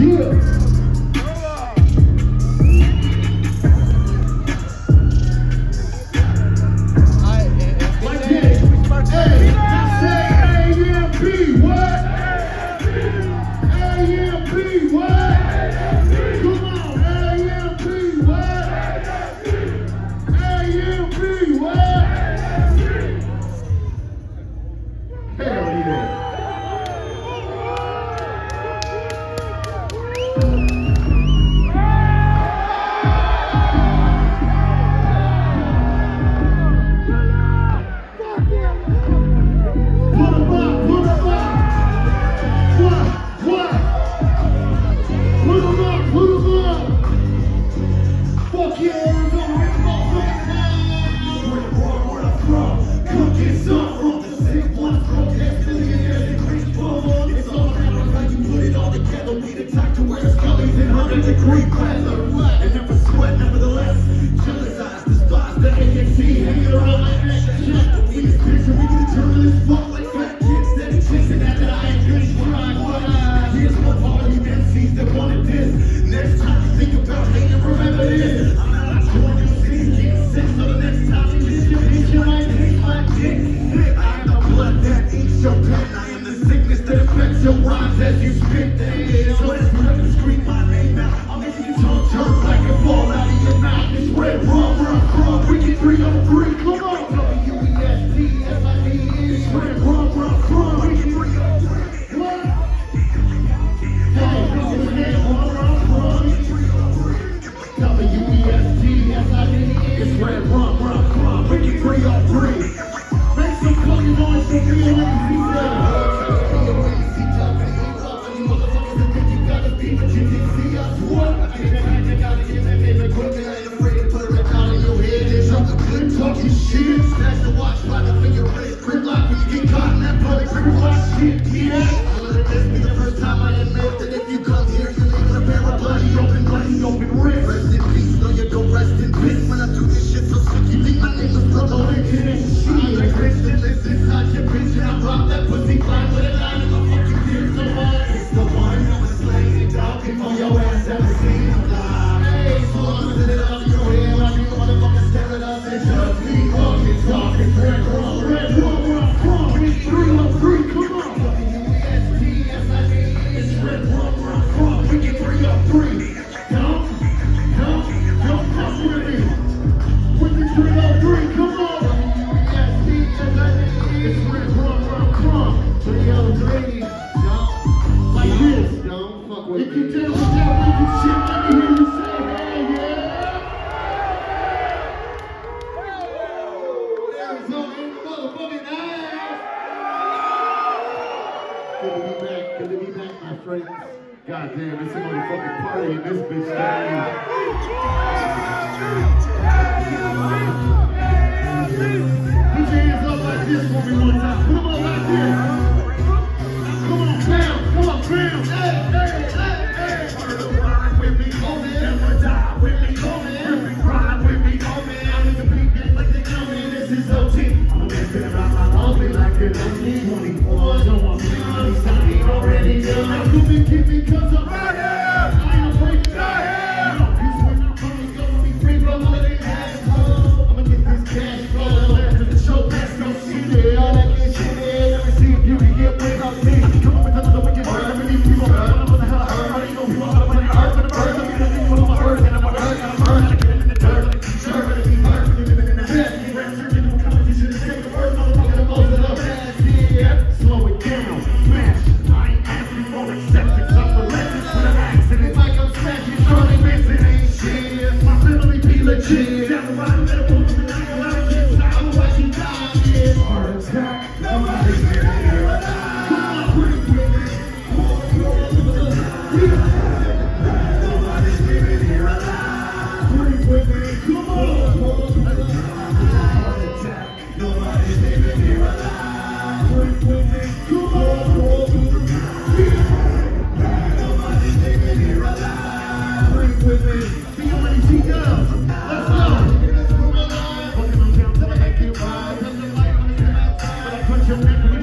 Yeah. with if me. You down with that wicked me you say, hey, yeah. Arizona motherfucking ass. Good to be back. Good to be back, my friends. God damn, it's a motherfucking party in this bitch. you get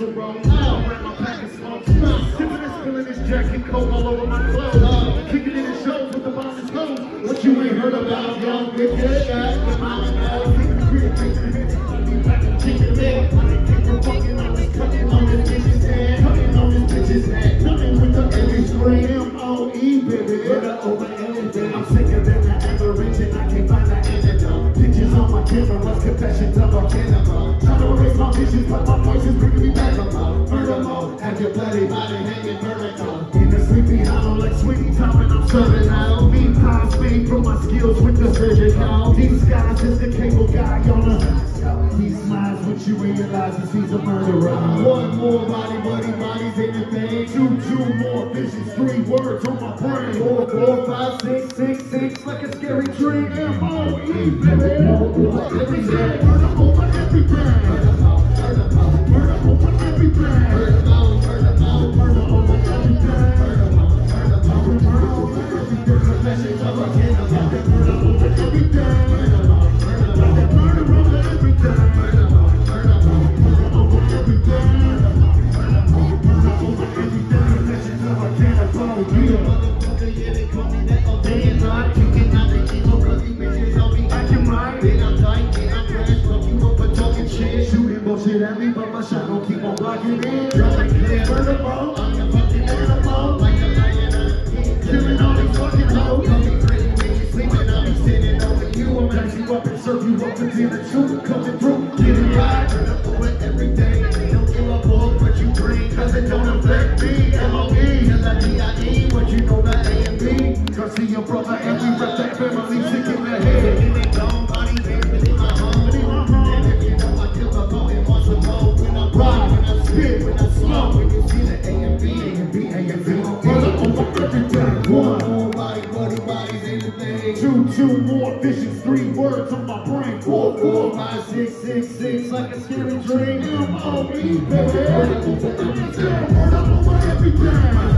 so Rose. I'm wearing my pack of smoke. Sipping and spilling this jacket coat all over my clothes. Kicking in the shows with the boss's clothes. What you ain't heard about, young bitch? And hits. Back and this bitch's head. Nothing with the H3MOE, baby. Murder over anything. I'm sicker than the and I can't find the antidote. Pictures on my camera, confessions of a cannibal. Visions, but my voice is bringing me back about mode. Have your bloody body hanging vertical. In the sleepy hollow like Sweeney Todd and I'm serving out. Me pies made from my skills with the surgical. These guys is the cable guy on the he smiles when you realizes he's a murderer. One more body, buddy, bodies in the thing. Two, two more visions, three words on my brain. Four, four, five, six, six, six, like a scary dream. M-O-E, baby. Over everything. Murder over everything. Murder over everything. Murder three my brain. Four, four, five, six, six, six, like a scary dream. M-O-E, baby. Over everything. Murder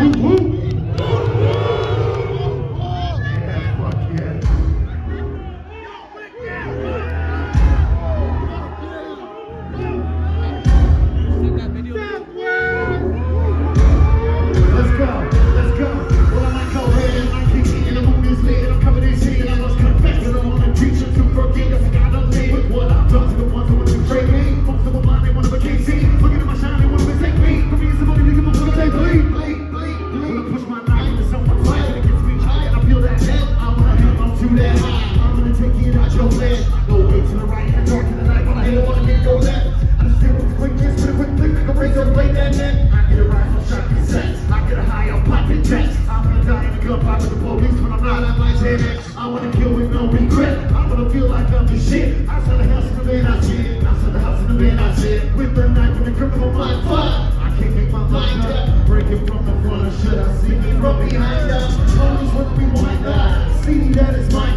Woo looking from the front corner, should I see me from behind? Homies with me, why not? See that is my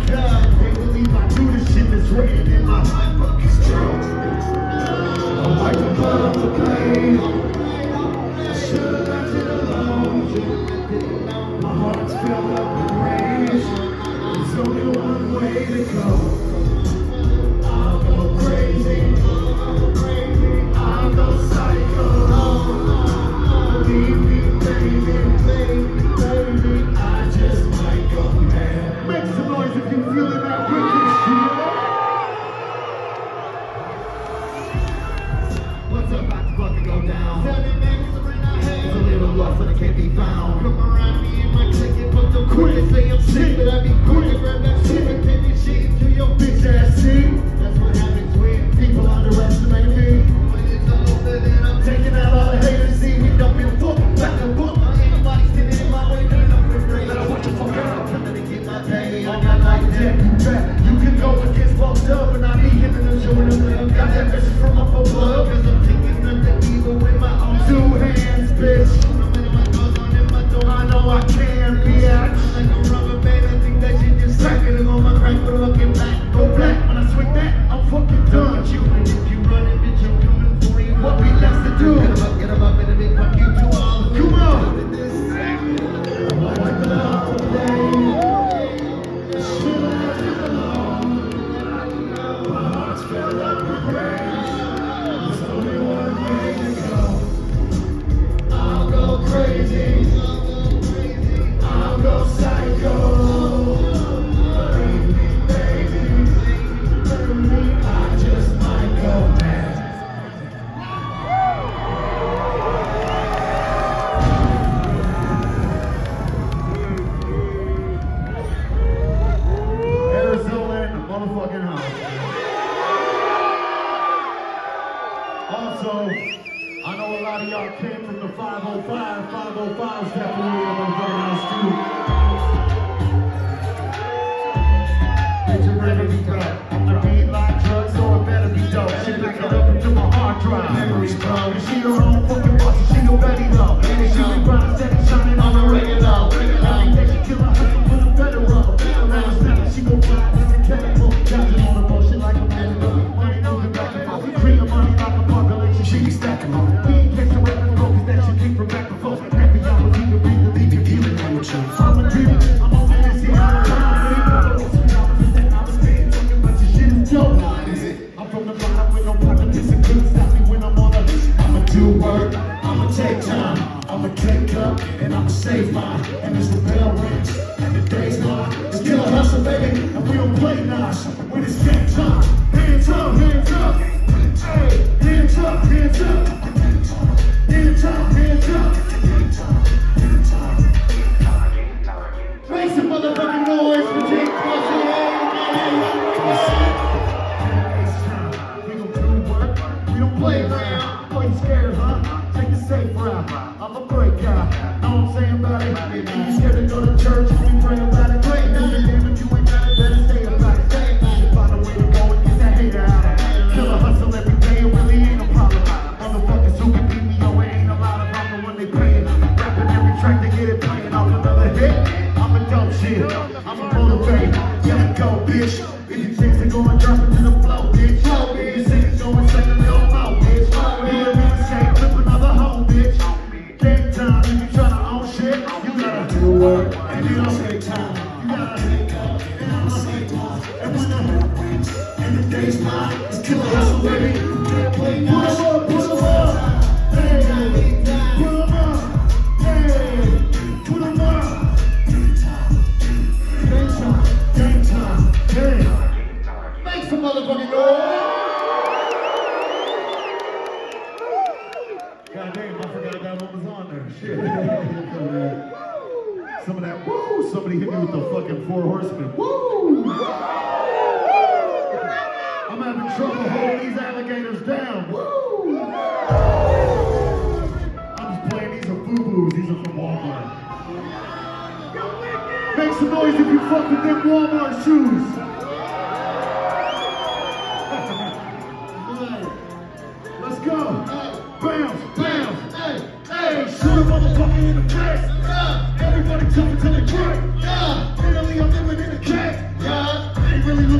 It's mine. It's come baby.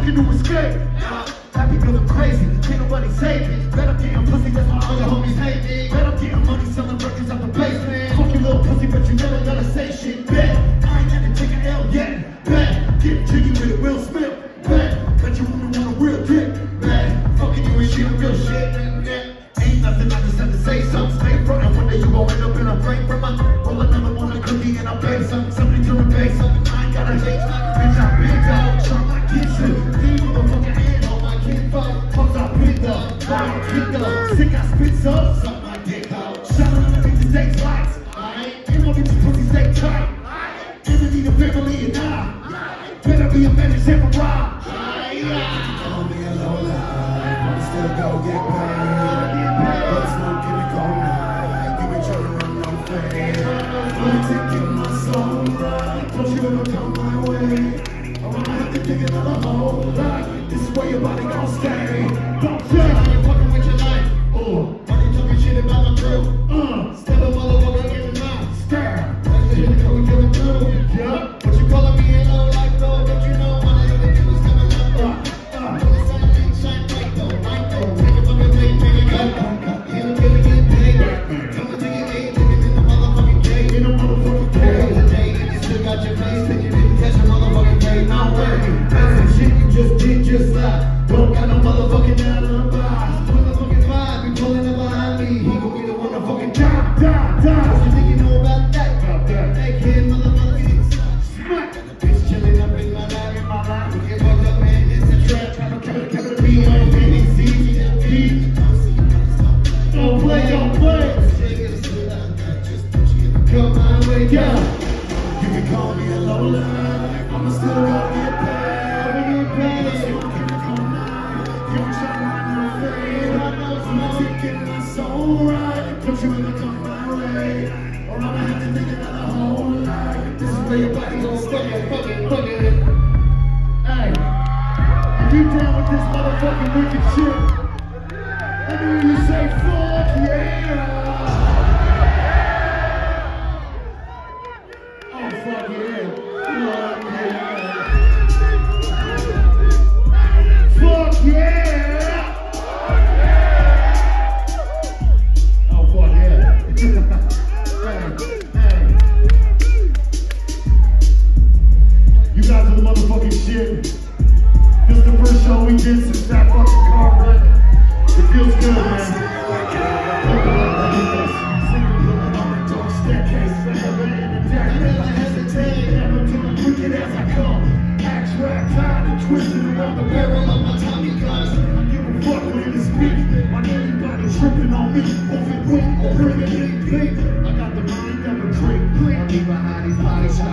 you do is gay. I be crazy. Can't nobody save me. Bet I'm getting pussy, that's why all your homies hate me. Bet I'm getting money selling records out the basement. Fuck you little pussy, but you never gotta say This is This your body gon' stay. Don't care. How you fucking with your life. Oh. alright, put you in the dark my way, or I'ma have to make another whole life. This is where your body gon' fuck it, fuck it, fuck it. Hey, if you down with this motherfucking wicked shit? tripping on me, overweight, bringing in big. I got the mind of a drink, blink. I leave a hottie, body shot.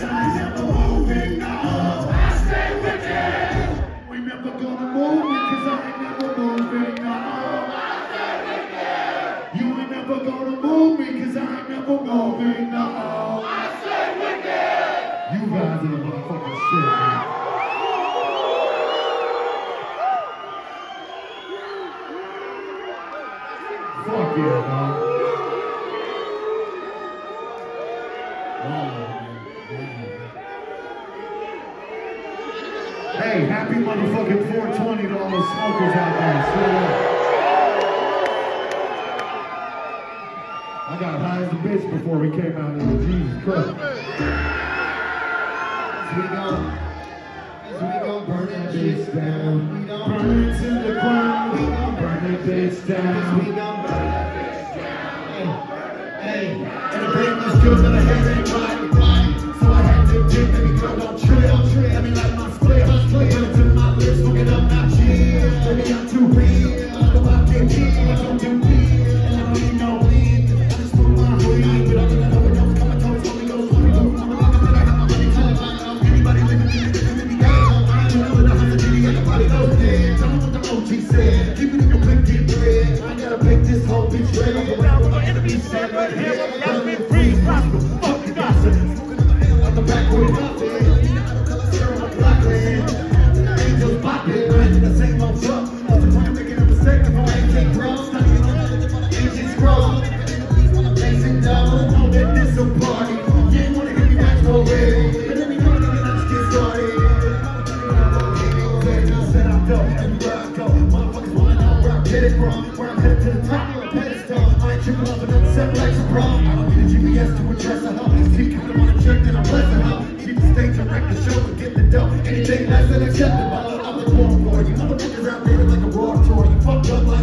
Jesus. bitch before we came out into Jesus Christ. we gon' we burn that bitch down. We gon' burn it to the ground. We gon' burn that bitch down. We gon' burn that bitch down. Hey, hey, and the break was good, but I hate These come on a check that I'm blessing how Keep the stage and wreck the show and get the dough. Anything less than acceptable I'm the poor for you. I'm a nigga out there like a raw tour You fucked up like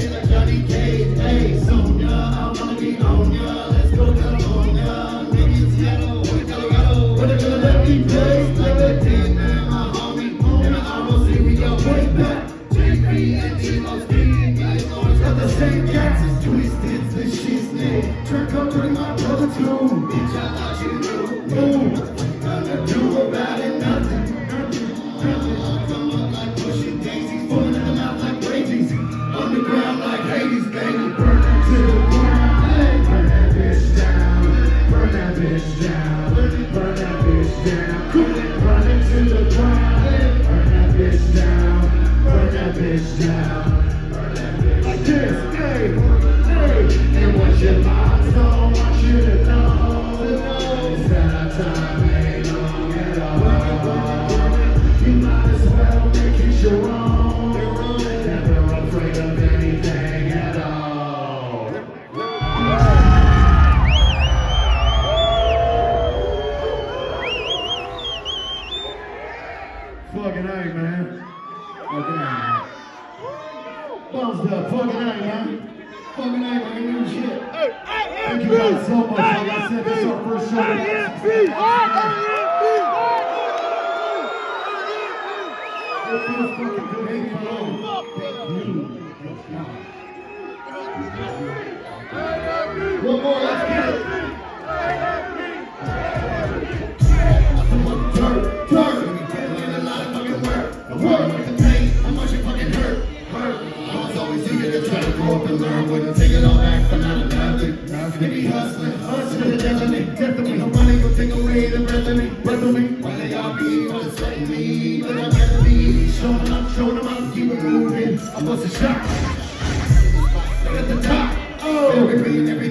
in a dirty K. Hey, so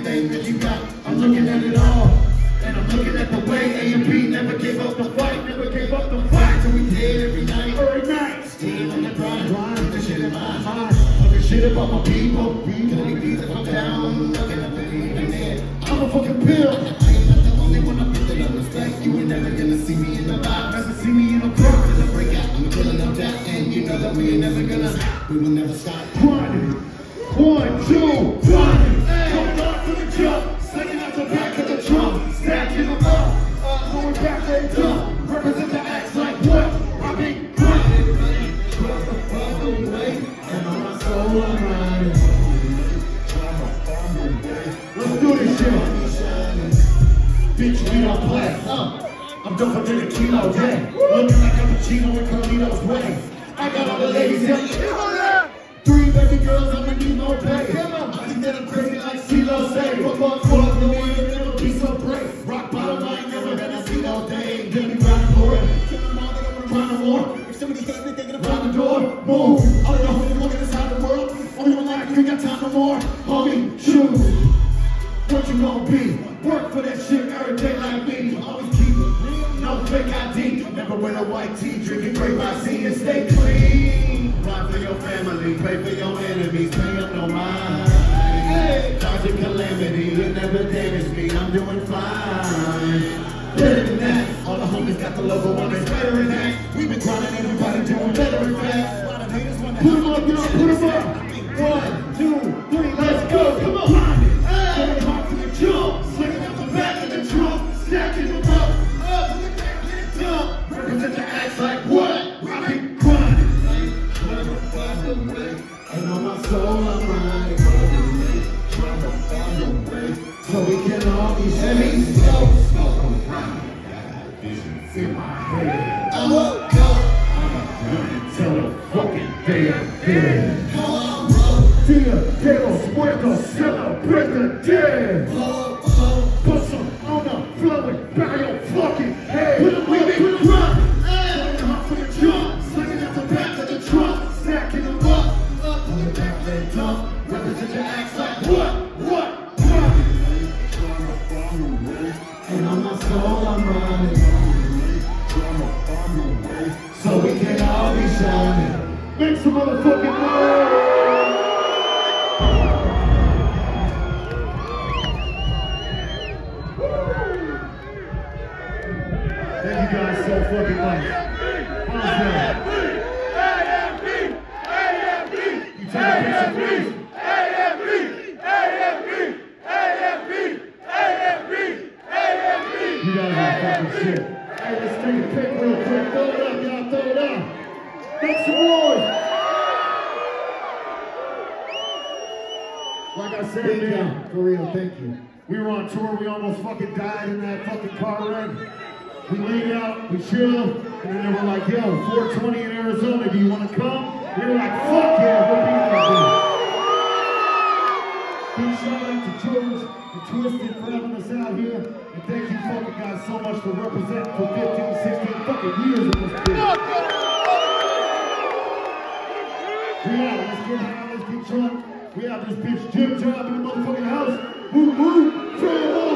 that you got. I'm looking at it all. And I'm looking at the way A and B never gave up the fight, never gave up the fight. So we did every night, every night. Still on the grind, grind, the shit in my mind. Talking shit about my people. We beat if I'm down? Up and even there. I'm a fucking pill. I ain't not the only one I put it on respect. You ain't never gonna see me in the vibe. Never see me in a crowd. Gonna break out, I'm killing up that. And you know that we ain't never gonna. We will never stop. Move. I don't know who you're looking inside the world. Only one life, you ain't got time no more. Homie, choose. What you gonna be? Work for that shit every day like me. Always keep it real, no fake ID. Never wear a white tee, drinking I'm got visions in my head. I woke up. Till the fucking day of dead. You guys are fucking shit. Hey, let's take a pic real quick. Throw it up, y'all. Throw it up. Make some noise. Like I said, man, For real, thank you. we were on tour. We almost fucking died in that fucking car wreck. We laid out, we chilled, and then they were like, yo, 420 in Arizona, do you want to come? We were like, fuck yeah, we'll be there. Big shout out to George and Twisted for having us out here. And thank you fucking guys so much for representing for 15, 16 fucking years in this bitch. We out, let's get high, let's get drunk. We out this bitch Jim job in the motherfucking house. Woo woo.